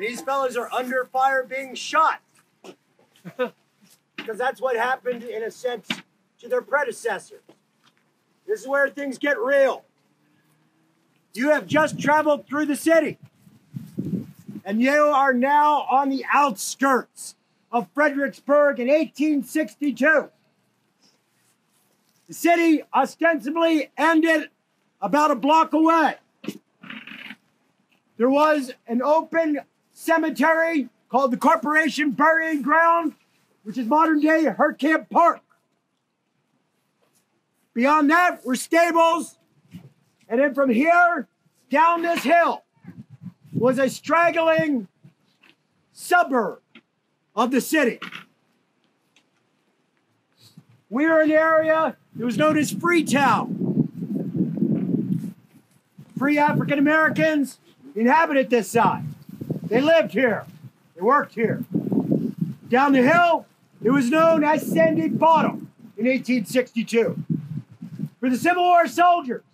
And these fellas are under fire being shot. because that's what happened, in a sense, to their predecessors. This is where things get real. You have just traveled through the city, and you are now on the outskirts of Fredericksburg in 1862. The city ostensibly ended about a block away. There was an open cemetery called the Corporation Burying Ground, which is modern day Hurkamp Park. Beyond that were stables. And then from here down this hill was a straggling suburb of the city. We are in the area that was known as Freetown. Free African Americans inhabited this side. They lived here. They worked here. Down the hill, it was known as Sandy Bottom in 1862. For the Civil War soldiers,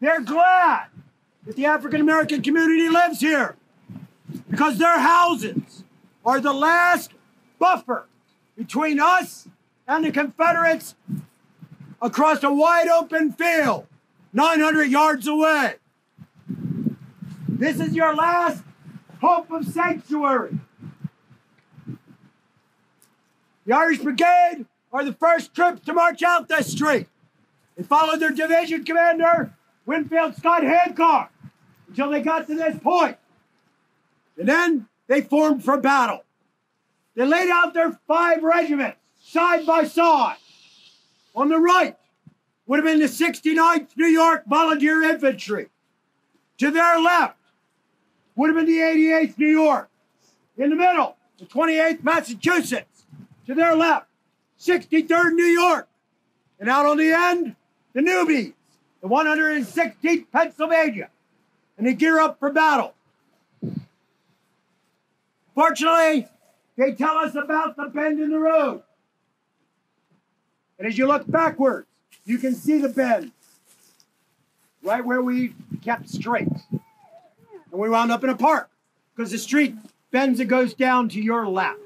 they're glad that the African American community lives here because their houses are the last buffer between us and the Confederates across a wide open field 900 yards away. This is your last hope of sanctuary. The Irish Brigade are the first troops to march out this street. They followed their division commander, Winfield Scott Hancock, until they got to this point. And then they formed for battle. They laid out their five regiments side by side. On the right would have been the 69th New York Volunteer Infantry. To their left would have been the 88th New York. In the middle, the 28th Massachusetts. To their left, 63rd New York. And out on the end, the newbies, the 116th Pennsylvania. And they gear up for battle. Fortunately, they tell us about the bend in the road. And as you look backwards, you can see the bend right where we kept straight. And we wound up in a park because the street bends and goes down to your lap.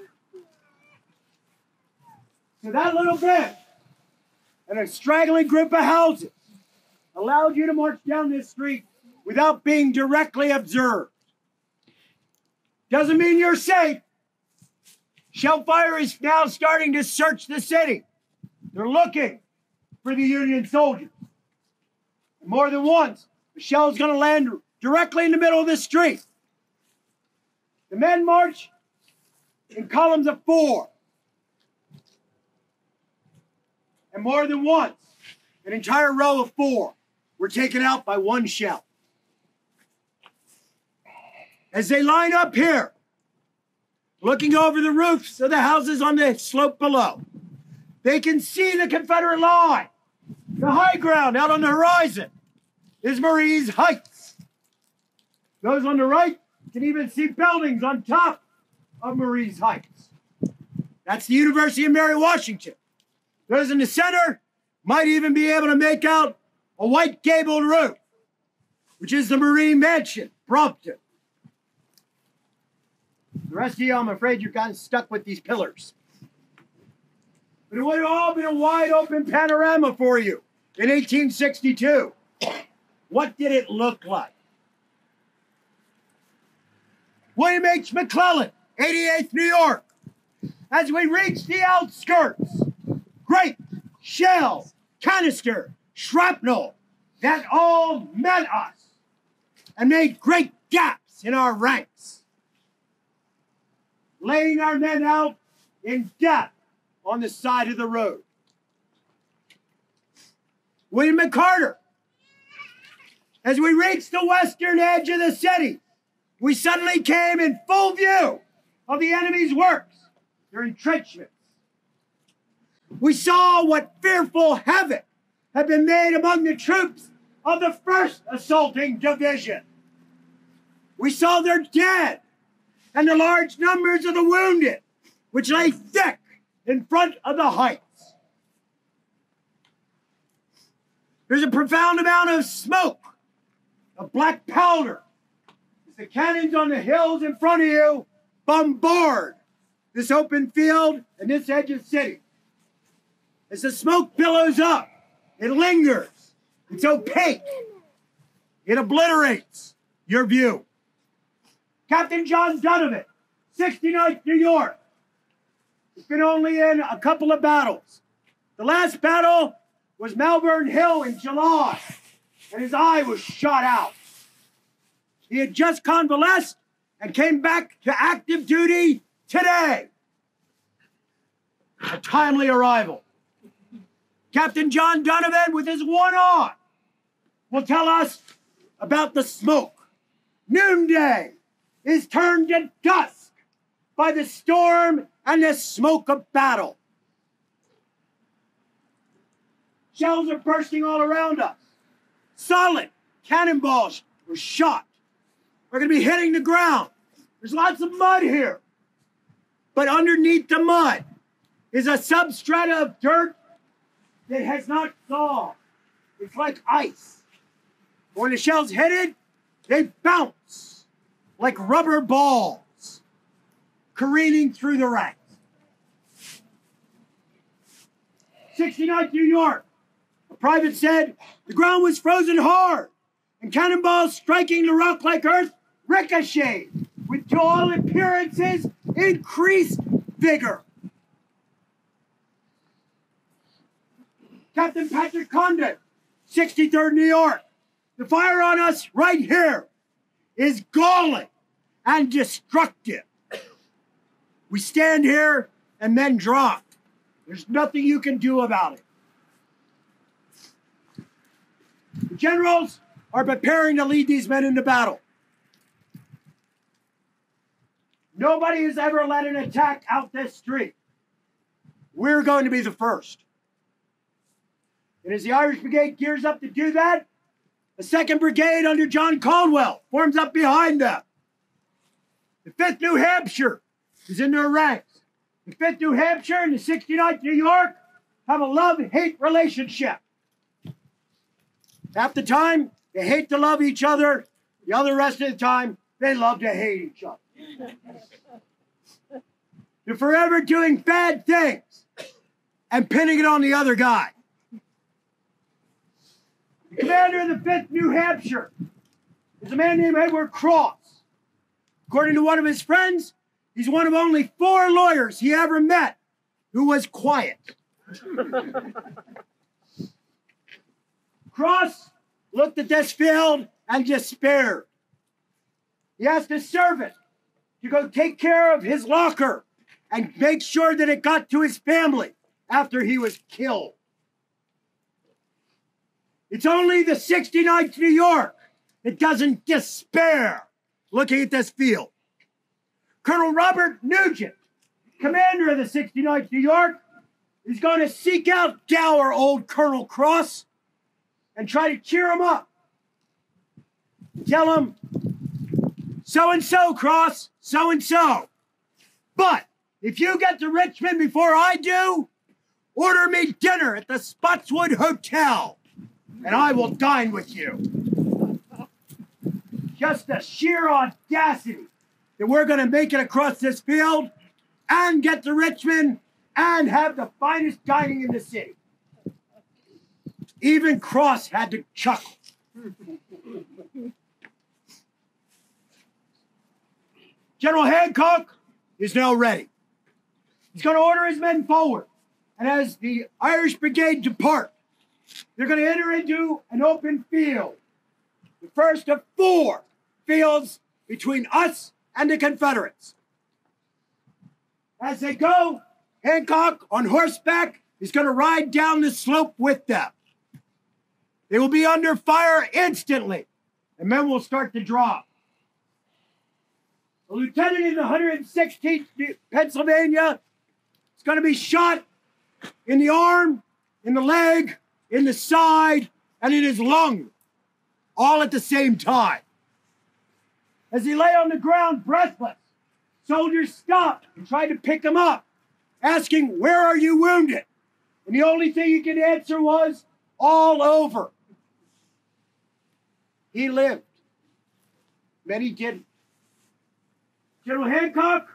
So that little bend and a straggling group of houses allowed you to march down this street without being directly observed. Doesn't mean you're safe. Shellfire is now starting to search the city. They're looking for the Union soldiers. More than once, the shell is going to land directly in the middle of this street. The men march in columns of four. And more than once, an entire row of four were taken out by one shell. As they line up here, looking over the roofs of the houses on the slope below, they can see the Confederate line. The high ground out on the horizon is Marye's Heights. Those on the right can even see buildings on top of Marye's Heights. That's the University of Mary Washington. Those in the center might even be able to make out a white gabled roof, which is the Marye Mansion, Brompton. The rest of you, I'm afraid you've gotten stuck with these pillars. But it would have all been a wide open panorama for you in 1862. What did it look like? William H. McClellan, 88th New York. As we reached the outskirts, great shell, canister, shrapnel that all met us and made great gaps in our ranks, laying our men out in death on the side of the road. William McCarter, as we reached the western edge of the city, we suddenly came in full view of the enemy's works, their entrenchments. We saw what fearful havoc had been made among the troops of the 1st Assaulting Division. We saw their dead and the large numbers of the wounded, which lay thick in front of the heights. There's a profound amount of smoke, of black powder, the cannons on the hills in front of you bombard this open field and this edge of city. As the smoke billows up, it lingers. It's opaque. It obliterates your view. Captain John Donovan, 69th New York. He's been only in a couple of battles. The last battle was Malvern Hill in July, and his eye was shot out. He had just convalesced and came back to active duty today. A timely arrival. Captain John Donovan, with his one arm, will tell us about the smoke. Noonday is turned to dusk by the storm and the smoke of battle. Shells are bursting all around us. Solid cannonballs were shot. We're going to be hitting the ground. There's lots of mud here. But underneath the mud is a substrata of dirt that has not thawed. It's like ice. When the shells hit it, they bounce like rubber balls careening through the ranks. 69th New York. A private said the ground was frozen hard and cannonballs striking the rock like earth ricocheted with to all appearances increased vigor. Captain Patrick Condon, 63rd New York. The fire on us right here is galling and destructive. We stand here and men drop. There's nothing you can do about it. The generals are preparing to lead these men into battle. Nobody has ever led an attack out this street. We're going to be the first. And as the Irish Brigade gears up to do that, the 2nd Brigade under John Caldwell forms up behind them. The 5th New Hampshire is in their ranks. The 5th New Hampshire and the 69th New York have a love hate relationship. Half the time, they hate to love each other. The other rest of the time, they love to hate each other. They're forever doing bad things and pinning it on the other guy. The commander of the 5th New Hampshire is a man named Edward Cross. According to one of his friends, he's one of only four lawyers he ever met who was quiet. Cross looked at this field and despaired. He asked his servant to go take care of his locker and make sure that it got to his family after he was killed. It's only the 69th New York that doesn't despair looking at this field. Colonel Robert Nugent, commander of the 69th New York, is going to seek out dour old Colonel Cross and try to cheer him up. Tell him, so and so, Cross, so and so. But if you get to Richmond before I do, order me dinner at the Spotswood Hotel and I will dine with you. Just the sheer audacity that we're going to make it across this field and get to Richmond and have the finest dining in the city. Even Cross had to chuckle. General Hancock is now ready. He's going to order his men forward. And as the Irish Brigade depart, they're going to enter into an open field. The first of four fields between us and the Confederates. As they go, Hancock on horseback is going to ride down the slope with them. They will be under fire instantly, and men will start to drop. A lieutenant in the 116th Pennsylvania is going to be shot in the arm, in the leg, in the side, and in his lung, all at the same time. As he lay on the ground breathless, soldiers stopped and tried to pick him up, asking, Where are you wounded? And the only thing he could answer was, All over. He lived. Many didn't. General Hancock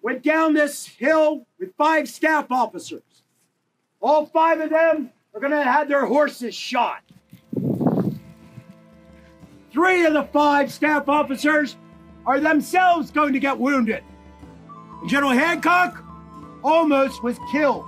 went down this hill with five staff officers. All five of them are going to have their horses shot. Three of the five staff officers are themselves going to get wounded. General Hancock almost was killed.